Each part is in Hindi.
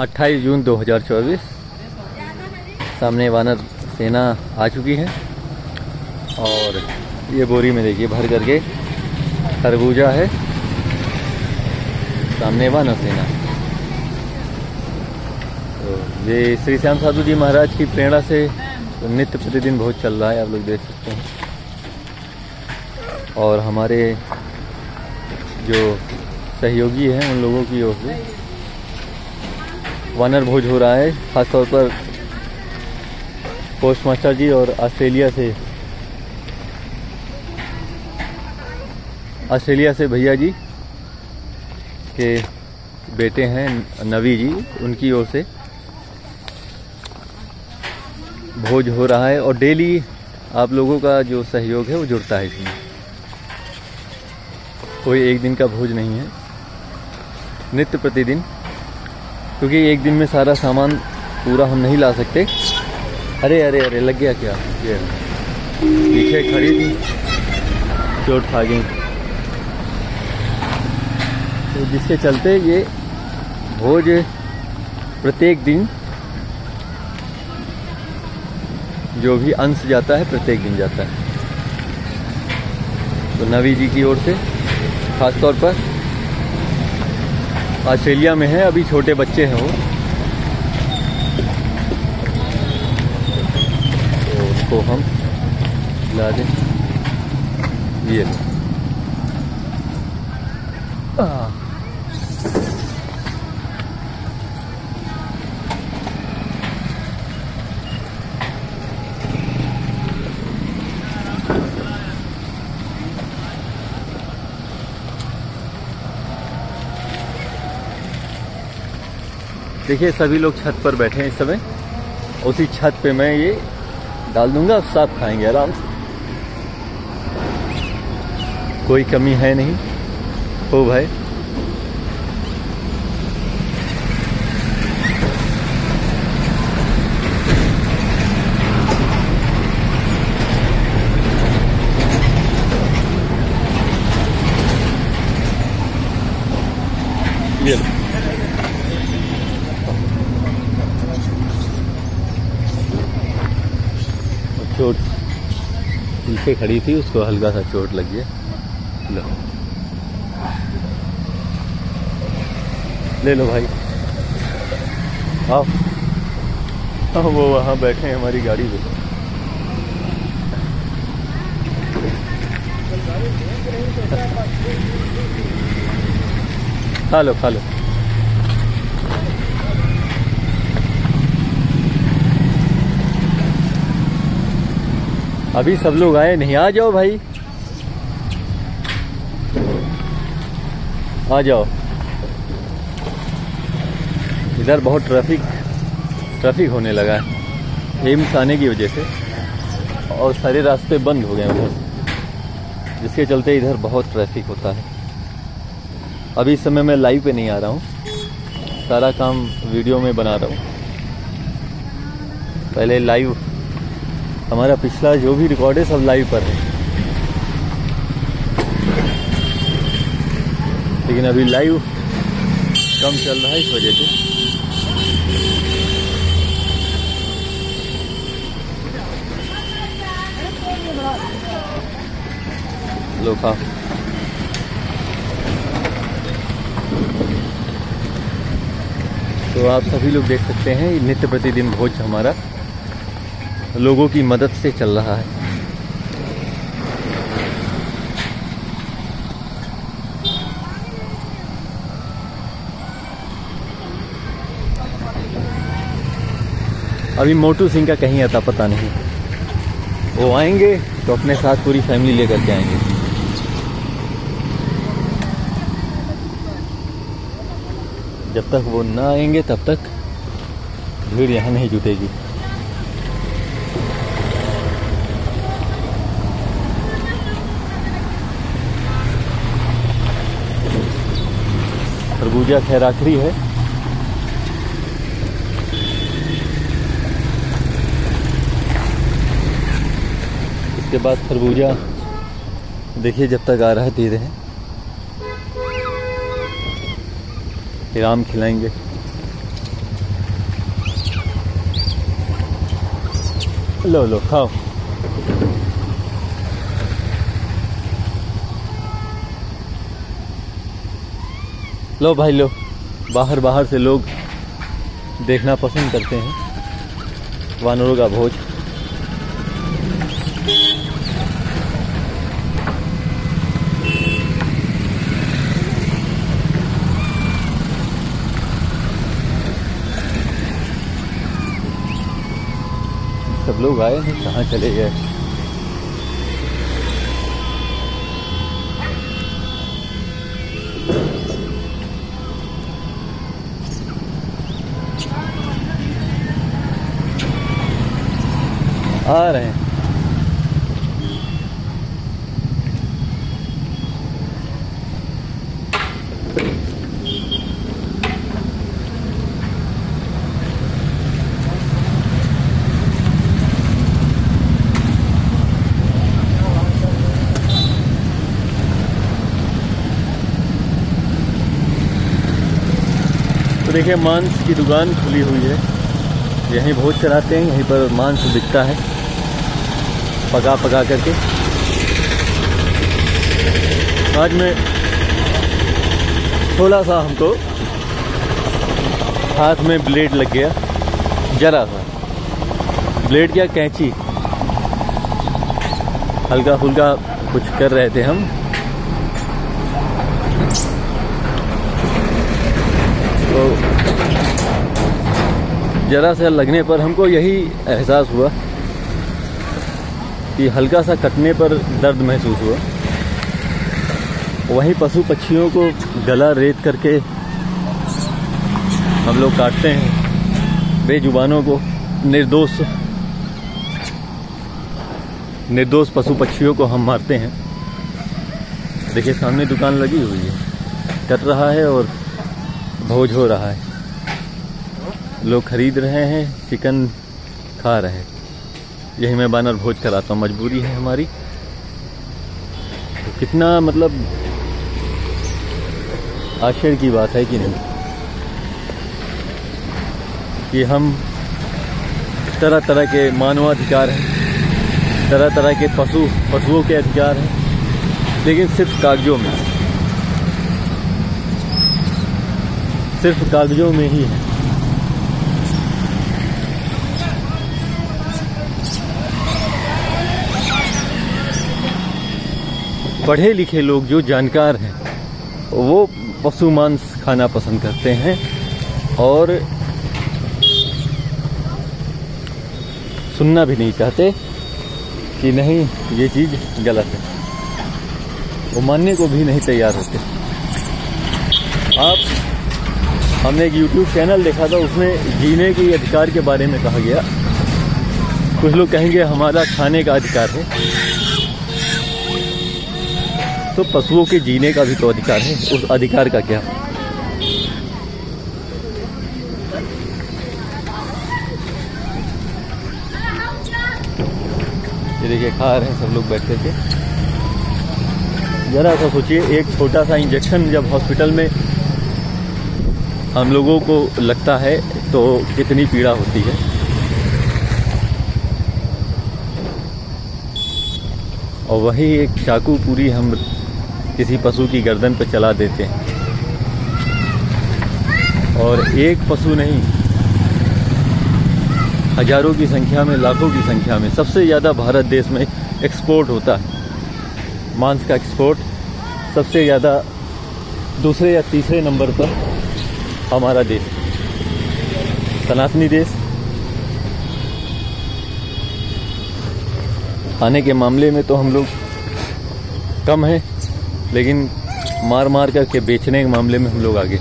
28 जून 2024 सामने वानर सेना आ चुकी है। और ये बोरी में देखिए, भर करके खरबूजा है। सामने वानर सेना। तो ये श्री श्याम साधु जी महाराज की प्रेरणा से नित्य प्रतिदिन बहुत चल रहा है, आप लोग देख सकते हैं। और हमारे जो सहयोगी हैं, उन लोगों की ओर से वानर भोज हो रहा है, खासतौर पर पोस्ट मास्टर जी और ऑस्ट्रेलिया से। ऑस्ट्रेलिया से भैया जी के बेटे हैं नवी जी, उनकी ओर से। भोज हो रहा है और डेली आप लोगों का जो सहयोग है वो जुड़ता है इसमें। कोई एक दिन का भोज नहीं है। नित्य प्रतिदिन क्योंकि एक दिन में सारा सामान पूरा हम नहीं ला सकते। अरे अरे अरे, लग गया क्या? ये पीछे खड़ी थी, चोट खा गई। तो जिसके चलते ये भोज प्रत्येक दिन, जो भी अंश जाता है, प्रत्येक दिन जाता है। तो नवी जी की ओर से, खासतौर पर ऑस्ट्रेलिया में है, अभी छोटे बच्चे हैं वो तो उसको हम ला दें ये लो। आ, देखिए, सभी लोग छत पर बैठे हैं इस समय। उसी छत पे मैं ये डाल दूँगा साफ़ खाएँगे, आराम कोई कमी है नहीं। हो भाई। ये लो। और चोट पीछे खड़ी थी, उसको हल्का सा चोट लगी गया लो। ले लो भाई। आओ। हाँ वो वहाँ बैठे हैं हमारी गाड़ी में। खा लो खा लो। अभी सब लोग आए, नहीं, आ जाओ भाई। आ जाओ। इधर बहुत ट्रैफ़िक ट्रैफ़िक होने लगा है। एम्स आने की वजह से। और सारे रास्ते बंद हो गए उधर। जिसके चलते इधर बहुत ट्रैफ़िक होता है। अभी इस समय मैं लाइव पे नहीं आ रहा हूँ। सारा काम वीडियो में बना रहा हूँ। पहले लाइव हमारा पिछला जो भी रिकॉर्ड है, सब लाइव पर है। लेकिन अभी लाइव कम चल रहा है इस वजह से। तो आप सभी लोग देख सकते हैं नित्य प्रतिदिन भोज हमारा। लोगों की मदद से चल रहा है। अभी मोटू सिंह का कहीं आता पता नहीं। वो आएँगे तो अपने साथ पूरी फैमिली लेकर के आएँगे। जब तक वो ना आएँगे, तब तक भीड़ यहाँ नहीं जुटेगी। खरबूजा खैर आखिरी है। इसके बाद खरबूजा, देखिए जब तक आ रहा है धीरे है। फिर आम खिलाएँगे। लो लो, खाओ। लो भाई, लो। बाहर बाहर से लोग देखना पसंद करते हैं। वानरों का भोज। सब लोग आए हैं, कहाँ चले गए? आ रहे हैं। तो देखिए, मांस की दुकान खुली हुई है। यहीं भोज चलाते हैं, यहीं पर मांस बिकता है। पका पका करके। आज में थोड़ा सा हमको। हाथ में ब्लेड लग गया। जरा सा। ब्लेड क्या कैंची? हल्का फुल्का कुछ कर रहे थे हम। तो जरा सा लगने पर हमको यही एहसास हुआ। कि हल्का सा कटने पर दर्द महसूस हुआ। वहीं पशु पक्षियों को गला रेत करके हम लोग काटते हैं। बेजुबानों को निर्दोष निर्दोष पशु पक्षियों को हम मारते हैं। देखिए, सामने दुकान लगी हुई है। कट रहा है और भोज हो रहा है। लोग खरीद रहे हैं, चिकन खा रहे हैं। यही मैं बानर भोज कराता हूँ। मजबूरी है हमारी। तो कितना मतलब आश्चर्य की बात है कि नहीं? कि हम तरह तरह के मानवाधिकार हैं तरह तरह के पशु, पशुओं के अधिकार हैं, लेकिन सिर्फ़ कागजों में। सिर्फ़ कागजों में ही है। पढ़े लिखे लोग जो जानकार हैं, वो पशु मांस खाना पसंद करते हैं और सुनना भी नहीं चाहते कि नहीं, ये चीज़ गलत है। वो मानने को भी नहीं तैयार होते। आप, हमने एक YouTube चैनल देखा था, उसमें जीने के अधिकार के बारे में कहा गया। कुछ लोग कहेंगे, हमारा खाने का अधिकार है। तो पशुओं के जीने का भी तो अधिकार है। उस अधिकार का क्या? ये देखिए, खा रहे हैं सब लोग बैठ करके जरा सा सोचिए, एक छोटा सा इंजेक्शन जब हॉस्पिटल में हम लोगों को लगता है तो कितनी पीड़ा होती है। और वही एक चाकू पूरी हम किसी पशु की गर्दन पर चला देते हैं। और एक पशु नहीं, हज़ारों की संख्या में, लाखों की संख्या में, सबसे ज़्यादा भारत देश में एक्सपोर्ट होता है। मांस का एक्सपोर्ट सबसे ज़्यादा दूसरे या तीसरे नंबर पर हमारा देश। सनातनी देश खाने के मामले में तो हम लोग कम हैं। लेकिन मार मार करके बेचने के मामले में हम लोग आगे।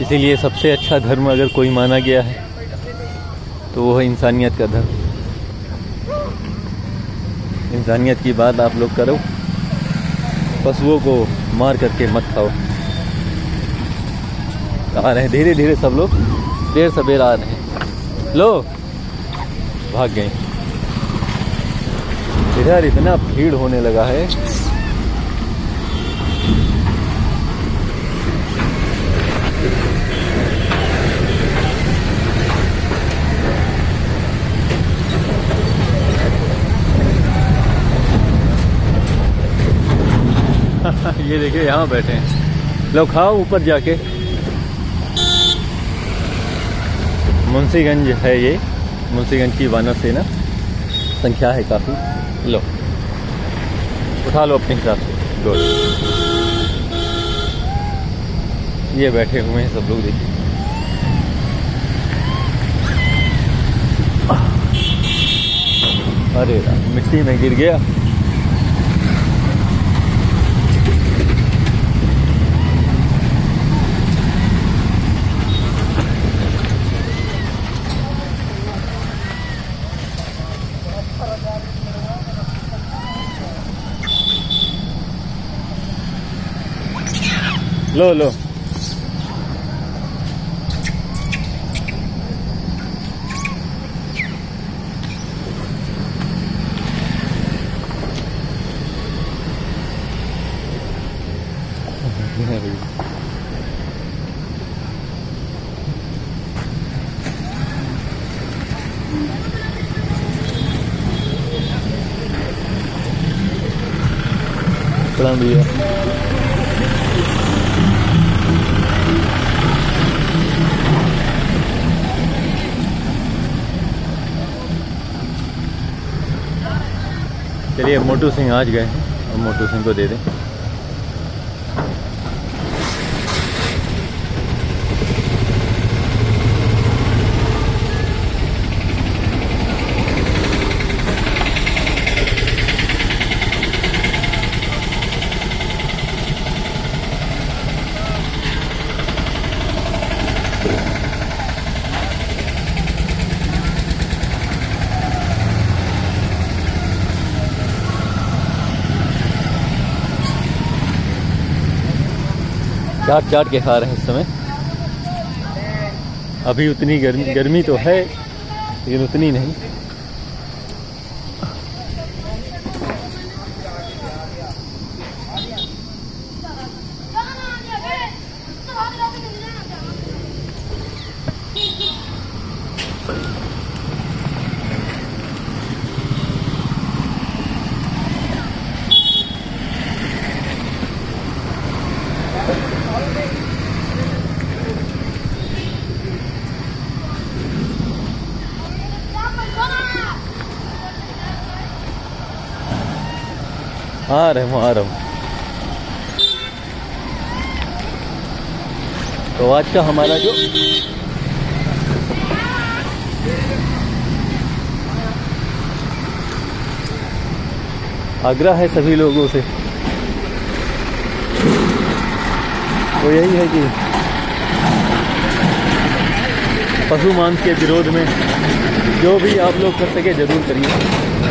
इसीलिए सबसे अच्छा धर्म अगर कोई माना गया है तो वो है इंसानियत का धर्म। इंसानियत की बात आप लोग करो। पशुओं को मार करके मत खाओ। आ रहे हैं, धीरे धीरे सब लोग। देर सवेर आ रहे हैं। लो, भाग गए। इधर इतना भीड़ होने लगा है। ये देखिए, यहाँ बैठे हैं। लोग खाओ ऊपर जाके। मुंशीगंज है ये। मुंशीगंज की वानर सेना संख्या है काफ़ी। लो, उठा लो अपने हिसाब से ये बैठे हुए हैं सब लोग, देखिए। अरे मिट्टी में गिर गया। लो लो प्रणाम चलिए मोटू सिंह आज गए हैं और मोटू सिंह को दे दें। चाट चाट के खा रहे हैं इस समय। अभी उतनी गर्मी गर्मी तो है, लेकिन उतनी नहीं। आ रहे हूँ, आ रहा हूँ। तो आज का हमारा जो आग्रह है सभी लोगों से, वो यही है कि पशु मांस के विरोध में जो भी आप लोग कर सके ज़रूर करिए।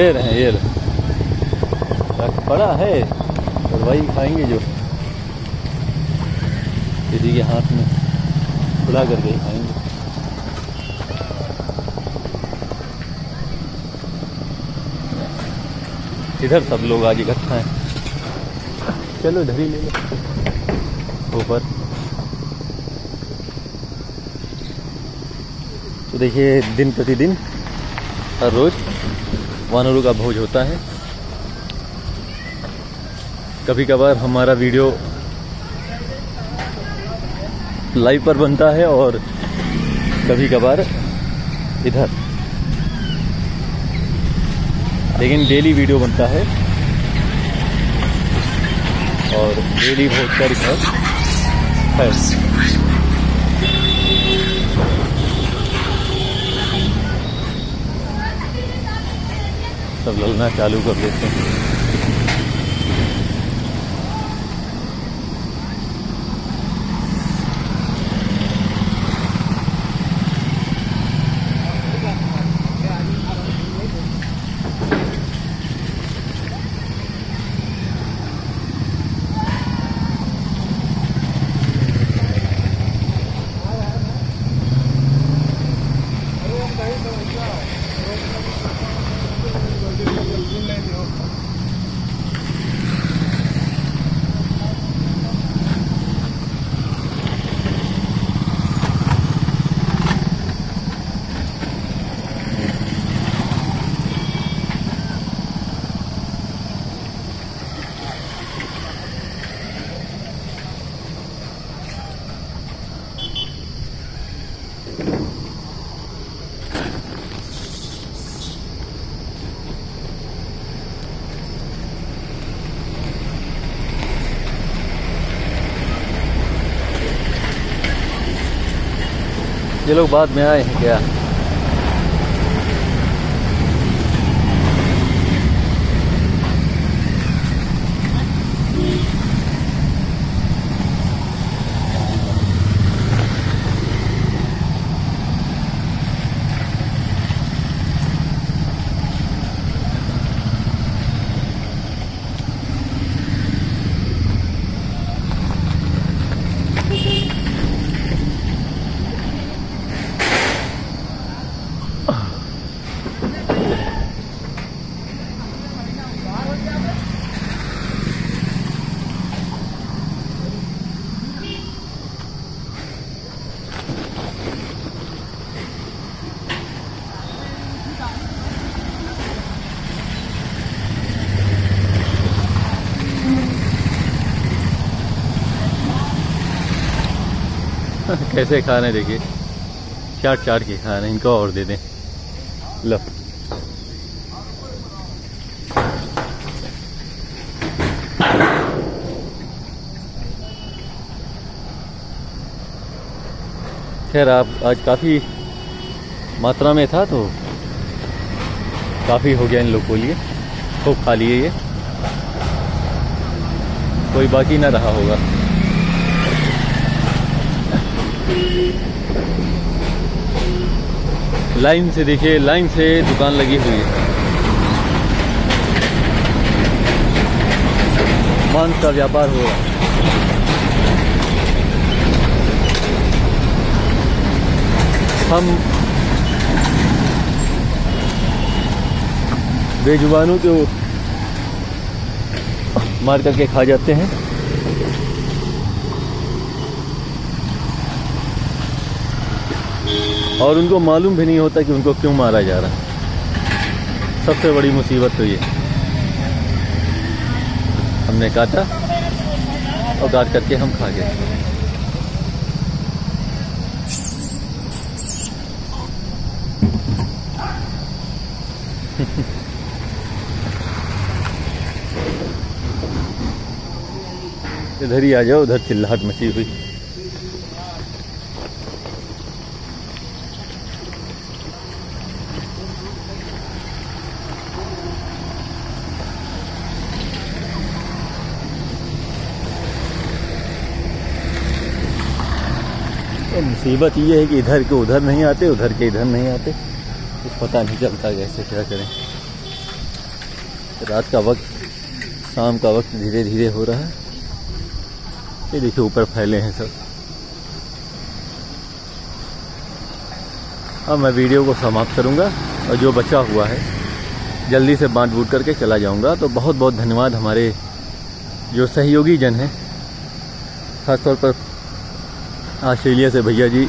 दे रहे ये। रख पड़ा है, और वही खाएँगे जो। किसी के हाथ में खुला करके खाएँगे। इधर सब लोग आज इकट्ठा हैं। चलो इधर ही ले लो। ऊपर। तो देखिए, दिन प्रतिदिन, हर रोज वानरों का भोज होता है। कभी कभार हमारा वीडियो लाइव पर बनता है और कभी कभार इधर। लेकिन डेली वीडियो बनता है। और डेली भोज कर इधर है लगना चालू कर देते हैं। ये लोग बाद में आए हैं क्या? कैसे खा रहे हैं देखिए? चाट चाट के खा रहे हैं, इनको और दे दें। लो। खैर, आप आज काफ़ी मात्रा में था तो काफ़ी हो गया इन लोग को लिए। खूब खा लिए ये। कोई बाकी ना रहा होगा। लाइन से देखिए, लाइन से दुकान लगी हुई है। मांस का व्यापार हो रहा हम बेजुबानों को मार करके खा जाते हैं। और उनको मालूम भी नहीं होता कि उनको क्यों मारा जा रहा। है सबसे बड़ी मुसीबत तो ये। हमने काटा और काट करके हम खा गए। इधर ही आ जाओ, उधर चिल्लाहट मची हुई तो मुसीबत ये है कि इधर के उधर नहीं आते, उधर के इधर नहीं आते। कुछ पता नहीं चलता कैसे क्या करें। रात का वक्त, शाम का वक्त धीरे धीरे हो रहा है। ये देखिए, ऊपर फैले हैं सब। अब मैं वीडियो को समाप्त करूँगा और जो बचा हुआ है, जल्दी से बांट बूट करके चला जाऊँगा। तो बहुत बहुत धन्यवाद हमारे जो सहयोगी जन हैं, खासतौर पर ऑस्ट्रेलिया से भैया जी।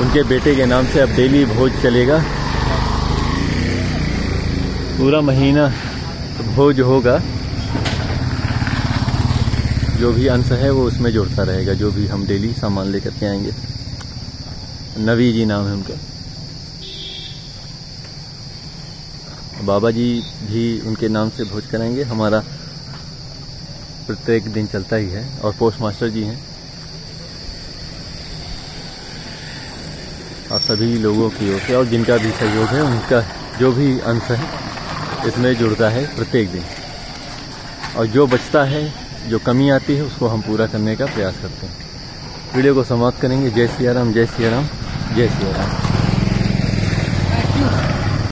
उनके बेटे के नाम से अब डेली भोज चलेगा। पूरा महीना भोज होगा। जो भी अंश है वो उसमें जोड़ता रहेगा, जो भी हम डेली सामान लेकर के आएँगे। नवी जी नाम है उनका। बाबा जी भी उनके नाम से भोज कराएँगे। हमारा प्रत्येक दिन चलता ही है और पोस्ट मास्टर जी हैं आप सभी लोगों की ओर से और जिनका भी सहयोग है, उनका जो भी अंश है, इसमें जुड़ता है प्रत्येक दिन। और जो बचता है, जो कमी आती है, उसको हम पूरा करने का प्रयास करते हैं। वीडियो को समाप्त करेंगे। जय सिया राम जय सिया राम जय सिया राम